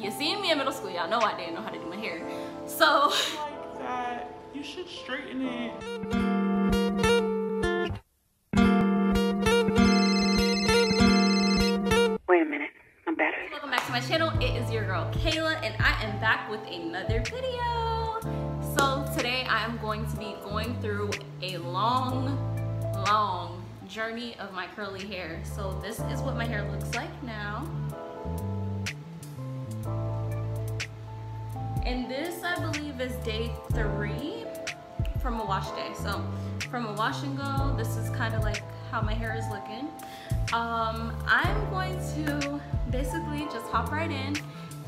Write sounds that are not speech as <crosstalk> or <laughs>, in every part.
You seen me in middle school, y'all know I didn't know how to do my hair. So like that. You should straighten it. Wait a minute. I'm better. welcome back to my channel. It is your girl Kayla and I am back with another video. So today I am going to be going through a long, long journey of my curly hair. So this is what my hair looks like now. And this, I believe, is day three from a wash day. So from a wash and go, this is kind of like how my hair is looking. Um, I'm going to basically just hop right in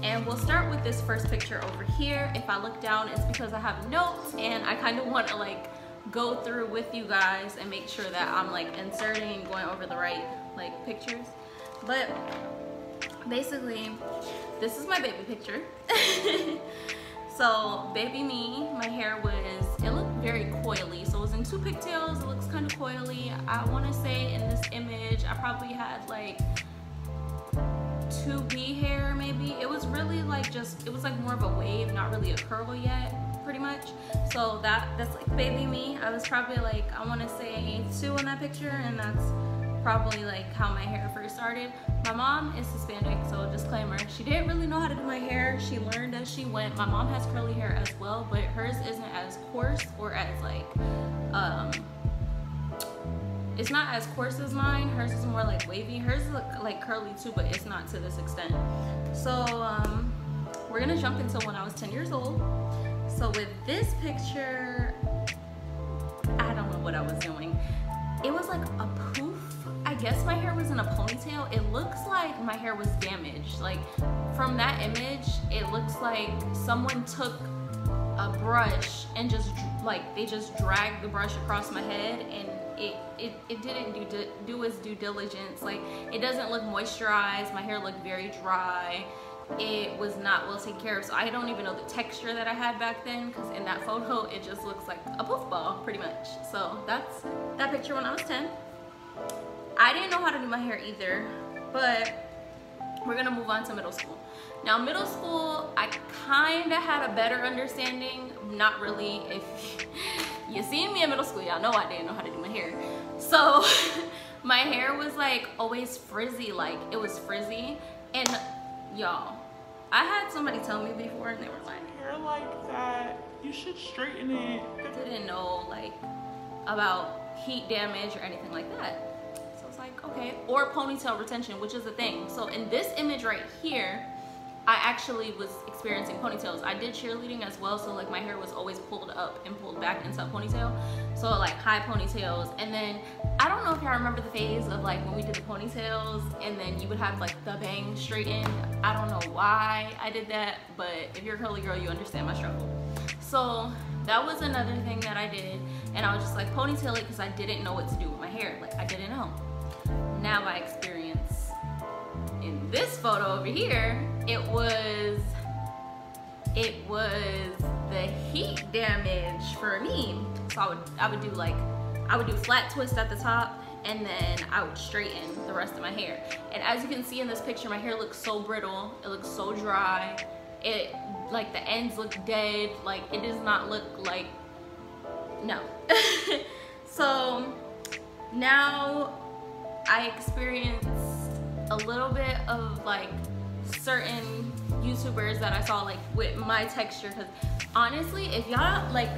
and we'll start with this first picture over here. If I look down, it's because I have notes and I kind of want to like go through with you guys and make sure that I'm like inserting and going over the right like pictures. But basically, this is my baby picture. <laughs> so baby me, my hair was, it looked very coily. So it was in two pigtails, it looks kind of coily. I wanna say in this image, I probably had like 2B hair maybe. It was really like just, it was like more of a wave, not really a curl yet pretty much. So that that's like baby me. I was probably like, I wanna say two in that picture and that's probably like how my hair first started. My mom is Hispanic, so disclaimer, she didn't really know how to do my hair. She learned as she went. My mom has curly hair as well, but hers isn't as coarse or as like, um, it's not as coarse as mine. Hers is more like wavy. Hers is like curly too, but it's not to this extent. So um, we're gonna jump into when I was 10 years old. So with this picture, I don't know what I was doing. It was like a poof guess my hair was in a ponytail. It looks like my hair was damaged. Like from that image, it looks like someone took a brush and just like they just dragged the brush across my head and it it, it didn't do do its due diligence. Like it doesn't look moisturized. My hair looked very dry. It was not well taken care of. So I don't even know the texture that I had back then because in that photo, it just looks like a poof ball pretty much. So that's that picture when I was 10. I didn't know how to do my hair either, but we're gonna move on to middle school. Now middle school, I kinda had a better understanding, not really. If <laughs> you seen me in middle school, y'all know I didn't know how to do my hair. So <laughs> my hair was like always frizzy, like it was frizzy. And y'all, I had somebody tell me before and they were like, hair like that, you should straighten it. Didn't know like about heat damage or anything like that okay. Or ponytail retention, which is a thing. So in this image right here, I actually was experiencing ponytails. I did cheerleading as well, so like my hair was always pulled up and pulled back into a ponytail. So like high ponytails. And then I don't know if y'all remember the phase of like when we did the ponytails and then you would have like the bang straightened. I don't know why I did that, but if you're a curly girl, you understand my struggle. So that was another thing that I did. And I was just like ponytail it because I didn't know what to do with my hair. Like I didn't know now my experience in this photo over here, it was it was the heat damage for me. So I would I would do like I would do flat twist at the top and then I would straighten the rest of my hair. And as you can see in this picture, my hair looks so brittle. It looks so dry. It like the ends look dead. Like it does not look like no. <laughs> so now I experienced a little bit of like certain YouTubers that I saw like with my texture because honestly if y'all like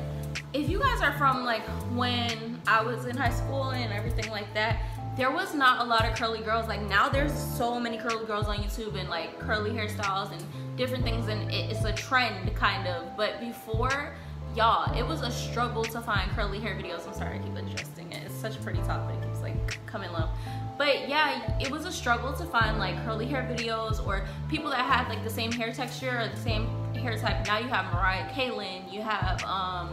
if you guys are from like when I was in high school and everything like that there was not a lot of curly girls. Like now there's so many curly girls on YouTube and like curly hairstyles and different things and it's a trend kind of. But before y'all it was a struggle to find curly hair videos. I'm sorry I keep adjusting it. It's such a pretty top but it keeps like coming low yeah it was a struggle to find like curly hair videos or people that had like the same hair texture or the same hair type. Now you have Moriah Kayleen you have um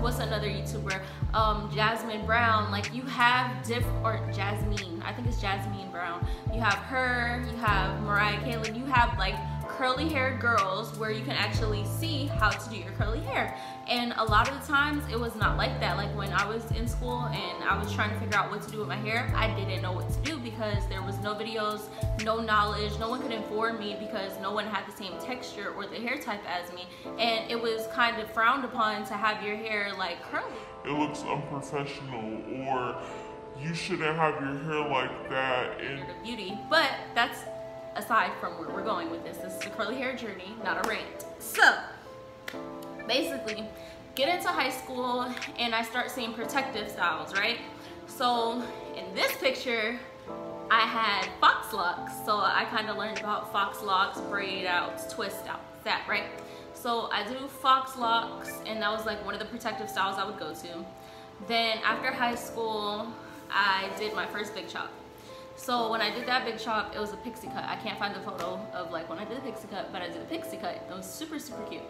what's another YouTuber? Um Jasmine Brown. Like you have diff or Jasmine I think it's Jasmine Brown. You have her you have Moriah Kayleen. You have like curly hair girls where you can actually see how to do your curly hair. And a lot of the times it was not like that. Like when I was in school and I was trying to figure out what to do with my hair, I didn't know what to do because there was no videos, no knowledge, no one could inform me because no one had the same texture or the hair type as me. And it was kind of frowned upon to have your hair like curly. It looks unprofessional or you shouldn't have your hair like that and beauty. But that's aside from where we're going with this. This is a curly hair journey, not a rant. So basically, get into high school and I start seeing protective styles, right? So in this picture, I had faux locs. So I kind of learned about faux locs, braid outs, twist outs, that, right? So I do faux locs and that was like one of the protective styles I would go to. Then after high school, I did my first big chop. So when I did that big chop, it was a pixie cut. I can't find the photo of like when I did the pixie cut, but I did the pixie cut. It was super, super cute.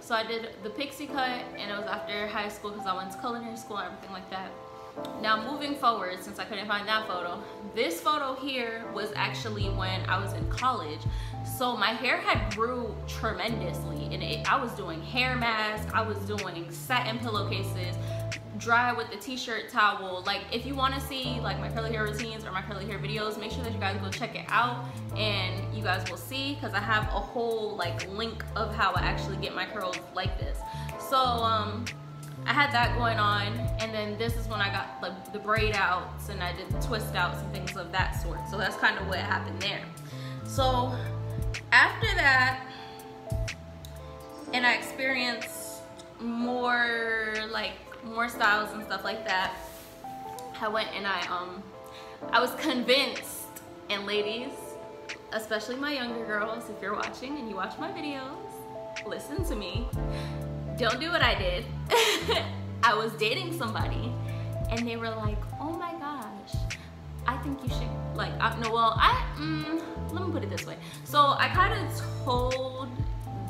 So I did the pixie cut and it was after high school because I went to culinary school and everything like that. Now moving forward, since I couldn't find that photo, this photo here was actually when I was in college. So my hair had grew tremendously and it, I was doing hair masks, I was doing satin pillowcases, dry with the t-shirt towel. Like if you want to see like my curly hair routines or my curly hair videos make sure that you guys go check it out and you guys will see because i have a whole like link of how i actually get my curls like this. So um i had that going on and then this is when i got like the braid outs and i did the twist outs and things of that sort. So that's kind of what happened there. So after that and i experienced more like more styles and stuff like that, I went and I um I was convinced and ladies, especially my younger girls, if you're watching and you watch my videos, listen to me. Don't do what I did. <laughs> I was dating somebody and they were like, oh my gosh, I think you should like, I, no, well, I, mm, let me put it this way. So I kind of told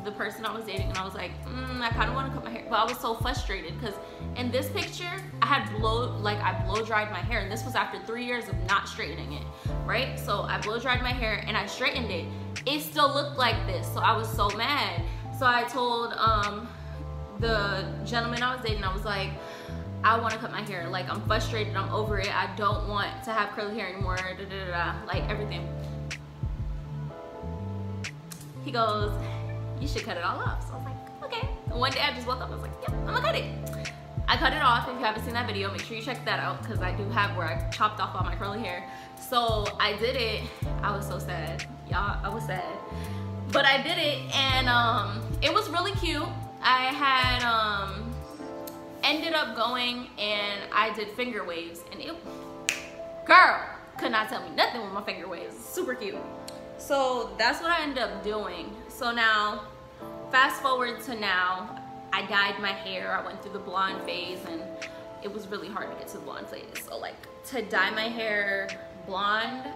the person I was dating and I was like, mm, I kind of want to cut my hair. But I was so frustrated because in this picture, I had blow, like I blow dried my hair and this was after three years of not straightening it, right? So I blow dried my hair and I straightened it. It still looked like this. So I was so mad. So I told um, the gentleman I was dating, I was like, I want to cut my hair. Like I'm frustrated, I'm over it. I don't want to have curly hair anymore, da, da, da, like everything. He goes, you should cut it all off. So I was like, okay. And one day I just woke up, I was like, yeah, I'm gonna cut it. I cut it off. If you haven't seen that video, make sure you check that out because I do have where I chopped off all my curly hair. So I did it. I was so sad. Y'all, I was sad. But I did it and um, it was really cute. I had um, ended up going and I did finger waves and it, girl, could not tell me nothing with my finger waves. Super cute. So that's what I ended up doing. So now, fast forward to now, I dyed my hair. I went through the blonde phase and it was really hard to get to the blonde phase. So like to dye my hair blonde,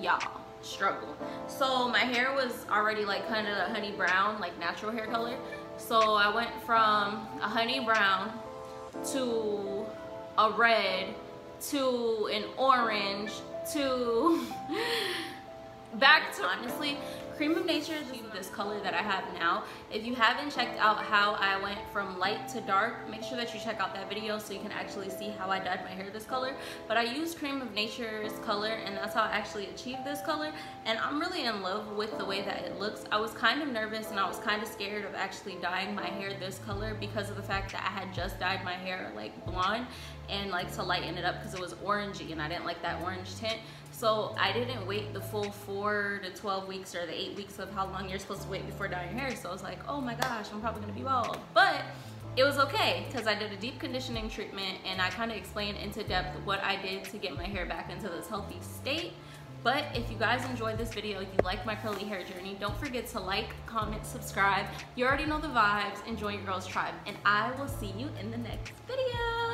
y'all, struggle. So my hair was already like kind of a honey brown, like natural hair color. So I went from a honey brown to a red to an orange to <laughs> back to honestly Cream of Nature is this color that I have now. If you haven't checked out how I went from light to dark, make sure that you check out that video so you can actually see how I dyed my hair this color. But I used Cream of Nature's color and that's how I actually achieved this color. And I'm really in love with the way that it looks. I was kind of nervous and I was kind of scared of actually dyeing my hair this color because of the fact that I had just dyed my hair like blonde and like to lighten it up because it was orangey and I didn't like that orange tint. So I didn't wait the full four to 12 weeks or the eight weeks of how long you're supposed to wait before dyeing your hair. So I was like, oh my gosh, I'm probably gonna be bald. But it was okay because I did a deep conditioning treatment and I kind of explained into depth what I did to get my hair back into this healthy state. But if you guys enjoyed this video, if you like my curly hair journey, don't forget to like, comment, subscribe. You already know the vibes. Enjoy your girls tribe. And I will see you in the next video.